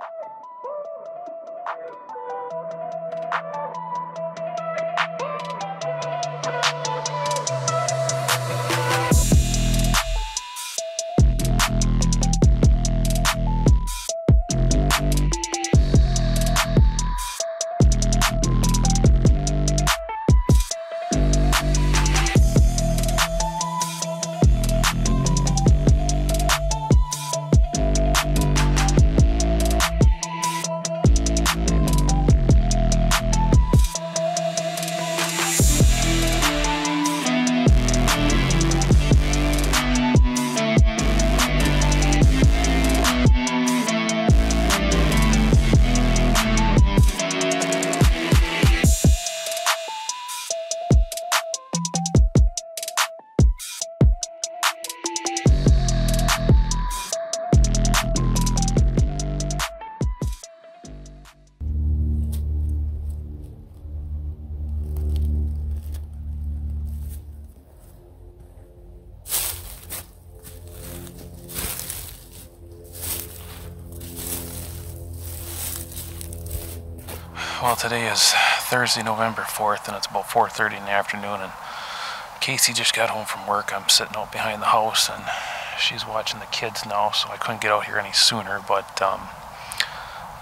Thank you. Well, today is Thursday, November 4th, and it's about 4.30 in the afternoon, and Casey just got home from work. I'm sitting out behind the house, and she's watching the kids now, so I couldn't get out here any sooner, but, um,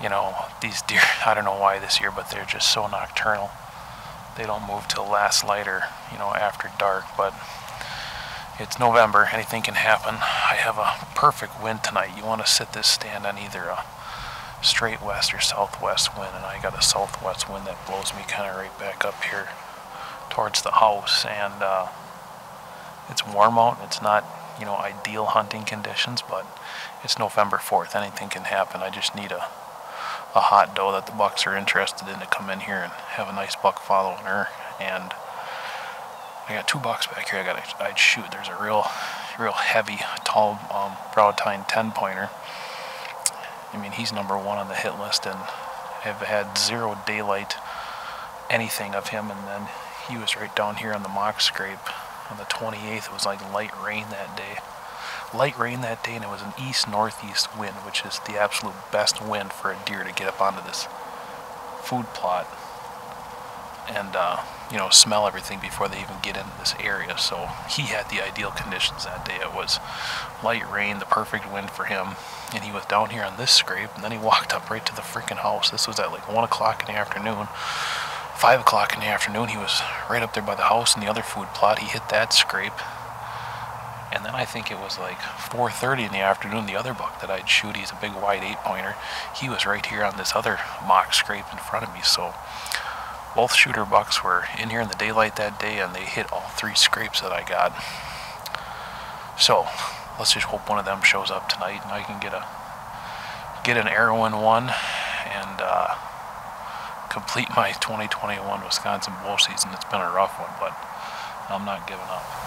you know, these deer, I don't know why this year, but they're just so nocturnal. They don't move till last light or, you know, after dark, but it's November. Anything can happen. I have a perfect wind tonight. You want to sit this stand on either a straight west or southwest wind, and I got a southwest wind that blows me kind of right back up here towards the house. And uh, it's warm out. It's not, you know, ideal hunting conditions, but it's November 4th. Anything can happen. I just need a a hot doe that the bucks are interested in to come in here and have a nice buck following her. And I got two bucks back here. I got I'd shoot. There's a real, real heavy, tall um, brow tine 10 pointer I mean, he's number one on the hit list, and have had zero daylight, anything of him. And then he was right down here on the mock scrape on the 28th. It was like light rain that day. Light rain that day, and it was an east northeast wind, which is the absolute best wind for a deer to get up onto this food plot and uh, you know smell everything before they even get into this area. So he had the ideal conditions that day. It was light rain, the perfect wind for him, and he was down here on this scrape, and then he walked up right to the freaking house. This was at like one o'clock in the afternoon. Five o'clock in the afternoon, he was right up there by the house in the other food plot. He hit that scrape. And then I think it was like 4.30 in the afternoon, the other buck that I'd shoot, he's a big white eight pointer. He was right here on this other mock scrape in front of me. So both shooter bucks were in here in the daylight that day and they hit all three scrapes that I got. So let's just hope one of them shows up tonight and I can get a get an arrow in one and uh, complete my 2021 Wisconsin bow season. It's been a rough one, but I'm not giving up.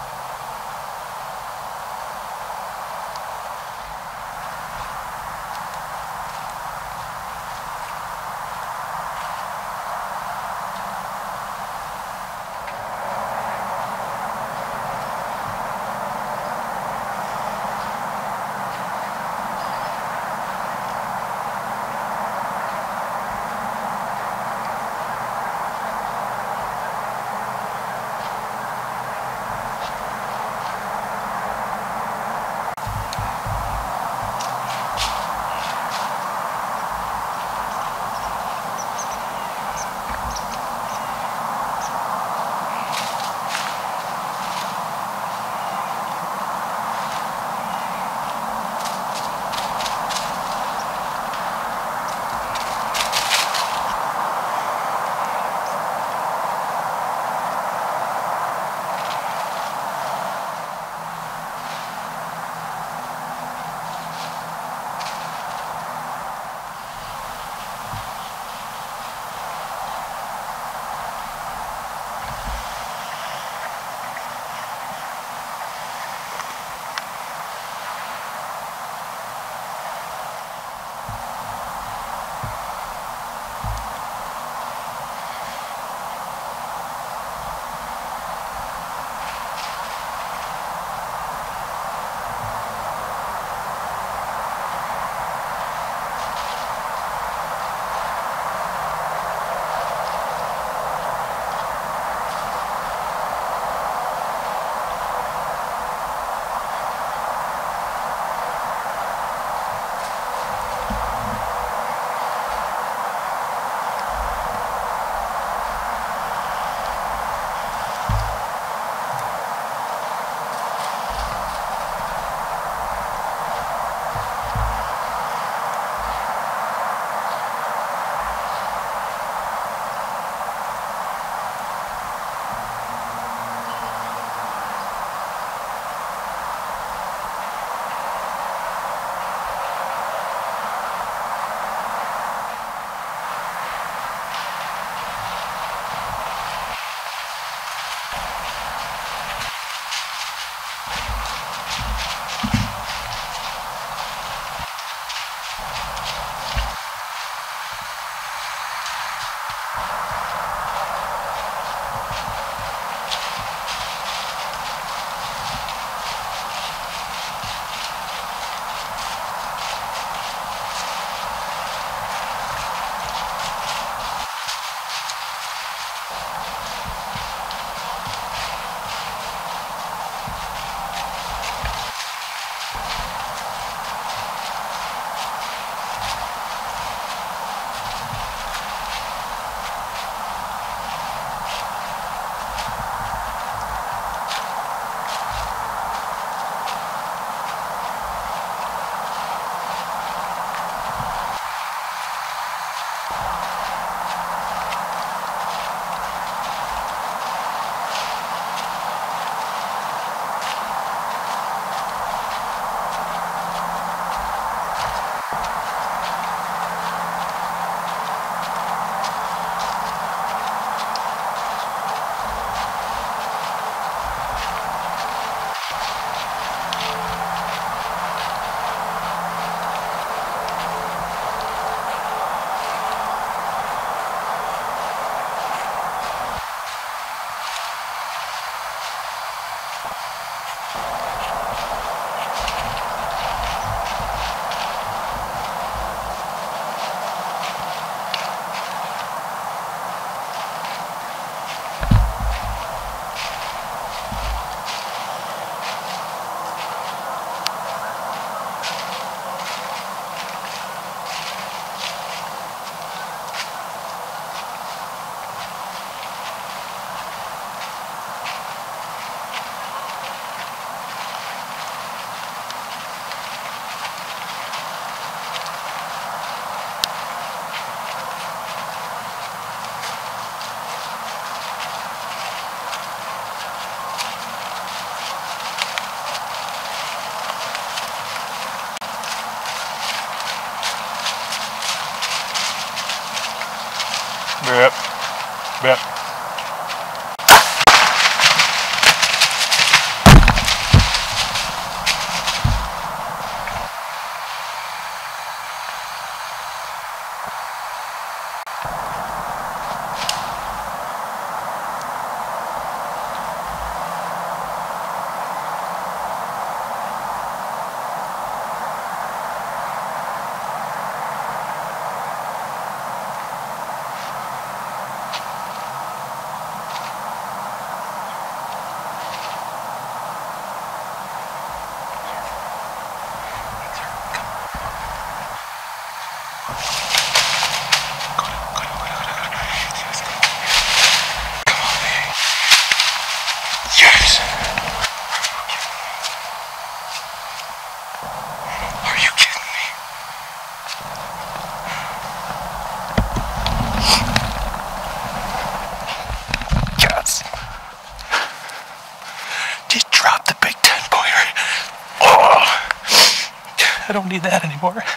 Anymore.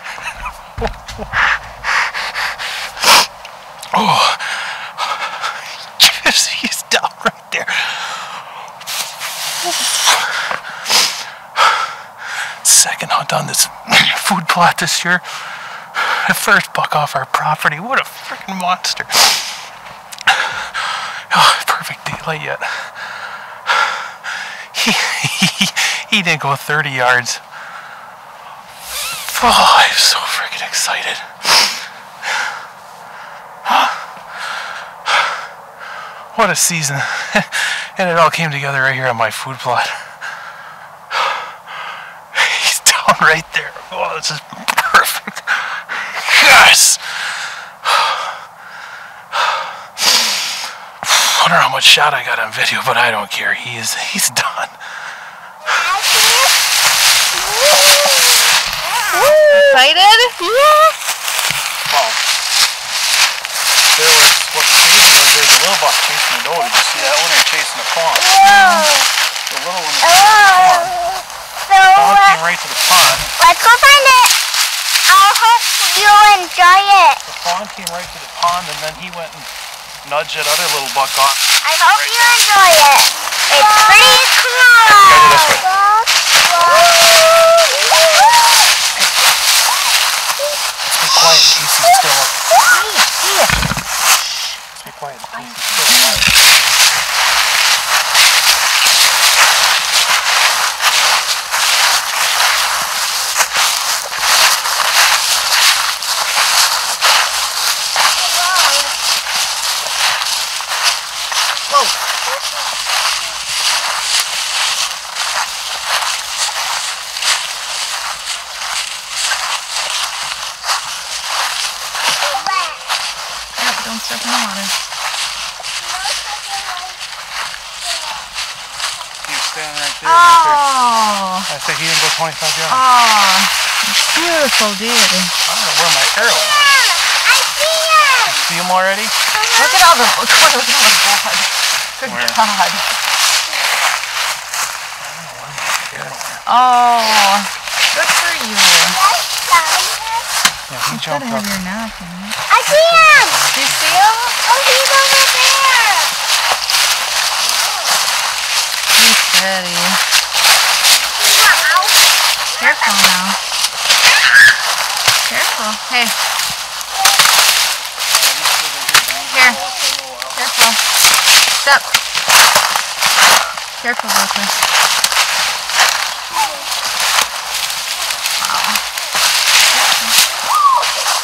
Oh, he's down right there. Second hunt on this food plot this year. The first buck off our property. What a freaking monster. Oh, perfect daylight yet. He, he, he didn't go 30 yards. Oh, I'm so freaking excited. What a season. and it all came together right here on my food plot. He's down right there. Oh, this is perfect. Yes! wonder how much shot I got on video, but I don't care. He is he's done. Excited? Yeah. Well, there was what chasing was there's a little buck chasing the doe. Did you see that one? They're chasing the fawn. The little one was chasing the fawn. So The uh, came right to the pond. let's go find it. I hope you enjoy it. The fawn came right to the pond, and then he went and nudged that other little buck off. I hope you enjoy it. It's pretty cool. Go this way. vai, enfim, sei lá. Yep, in the water. He was standing right there. right there. Oh, I said he didn't go 25 yards. oh, beautiful deer. I don't know where my arrow went. I see it. See him already? Uh-huh. Look at all the look at all the blood. Good Where? God. Oh, oh good for you. Yeah, he Gotta jumped have up. your napkin. I see him. Do you see him? Oh, he's over there. Be steady. Wow. Careful now. Careful. Hey. Here. Careful. Step. Careful, Walker.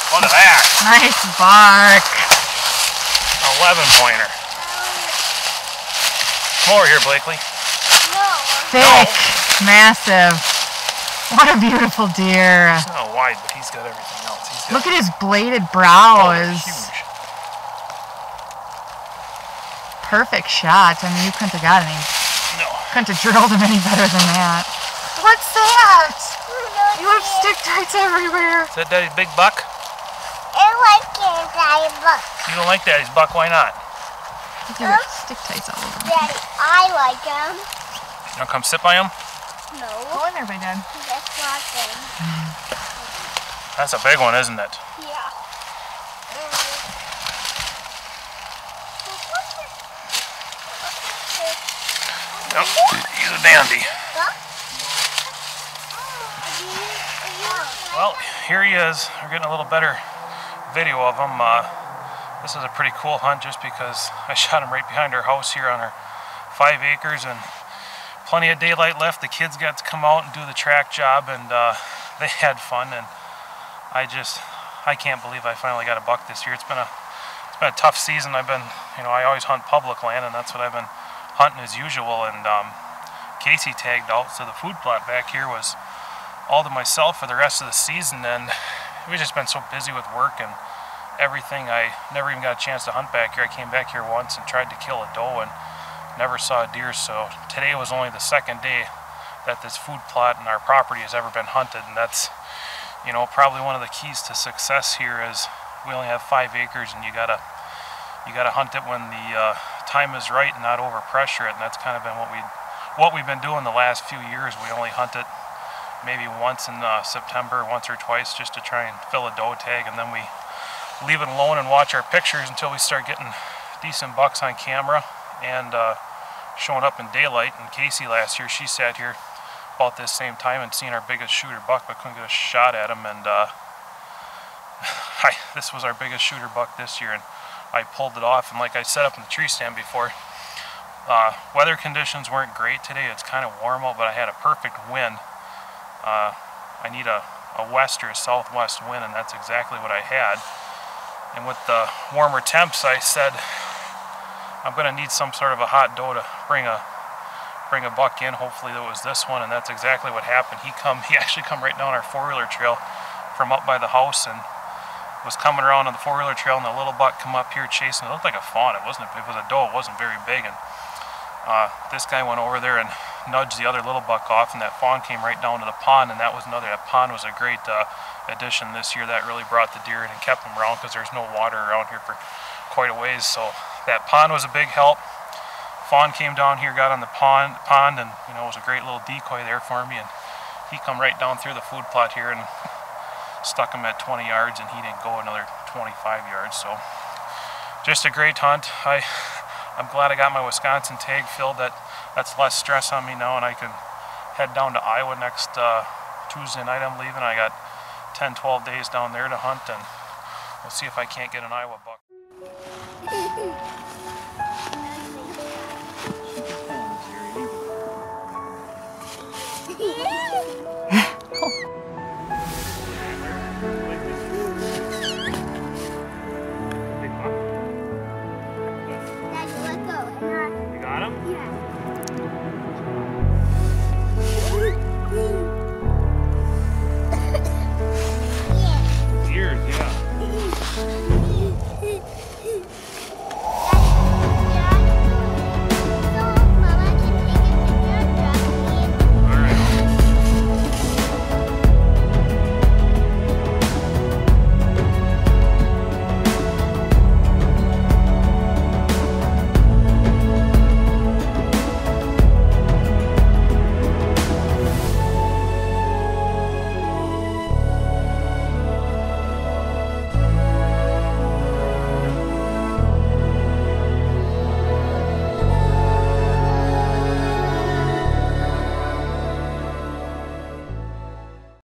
Look at that. Nice bark. 11 pointer. Come over here, Blakely. No. Thick. Massive. What a beautiful deer. He's not wide, but he's got everything else. He's got Look at his bladed oh, they're brows. huge. Perfect shot. I mean, you couldn't have got any, No. couldn't have drilled him any better than that. What's that? You have stick tights everywhere. Is that Daddy's big buck? buck. You don't like daddy's buck, why not? Huh? stick tights all over him. Daddy, I like him. You don't come sit by him? No. Go in there, my dad. That's not him. That's a big one, isn't it? Yeah. Nope. He's a dandy. Well, here he is. We're getting a little better video of them. Uh, this is a pretty cool hunt just because I shot him right behind our house here on our five acres and plenty of daylight left. The kids got to come out and do the track job and uh, they had fun and I just, I can't believe I finally got a buck this year. It's been a, it's been a tough season. I've been, you know, I always hunt public land and that's what I've been hunting as usual and um, Casey tagged out so the food plot back here was all to myself for the rest of the season and we've just been so busy with work and everything. I never even got a chance to hunt back here. I came back here once and tried to kill a doe and never saw a deer. So today was only the second day that this food plot and our property has ever been hunted. And that's, you know, probably one of the keys to success here is we only have five acres and you gotta, you gotta hunt it when the uh, time is right and not overpressure it. And that's kind of been what we, what we've been doing the last few years. We only hunt it maybe once in uh, September, once or twice, just to try and fill a doe tag, and then we leave it alone and watch our pictures until we start getting decent bucks on camera and uh, showing up in daylight. And Casey last year, she sat here about this same time and seen our biggest shooter buck, but couldn't get a shot at him. And uh, I, this was our biggest shooter buck this year, and I pulled it off. And like I set up in the tree stand before, uh, weather conditions weren't great today. It's kind of warm out, but I had a perfect wind uh, I need a, a west or a southwest wind, and that's exactly what I had. And with the warmer temps, I said, I'm going to need some sort of a hot doe to bring a bring a buck in. Hopefully that was this one, and that's exactly what happened. He come, he actually come right down our four-wheeler trail from up by the house and was coming around on the four-wheeler trail, and the little buck come up here chasing. It looked like a fawn. It wasn't. It was a doe. It wasn't very big, and uh, this guy went over there and nudged the other little buck off, and that fawn came right down to the pond, and that was another. That pond was a great uh, addition this year. That really brought the deer in and kept them around because there's no water around here for quite a ways. So that pond was a big help. Fawn came down here, got on the pond, pond, and you know it was a great little decoy there for me. And he come right down through the food plot here and stuck him at 20 yards, and he didn't go another 25 yards. So just a great hunt. I I'm glad I got my Wisconsin tag filled. That that's less stress on me now, and I can head down to Iowa next uh, Tuesday night. I'm leaving. I got 10, 12 days down there to hunt, and we'll see if I can't get an Iowa buck.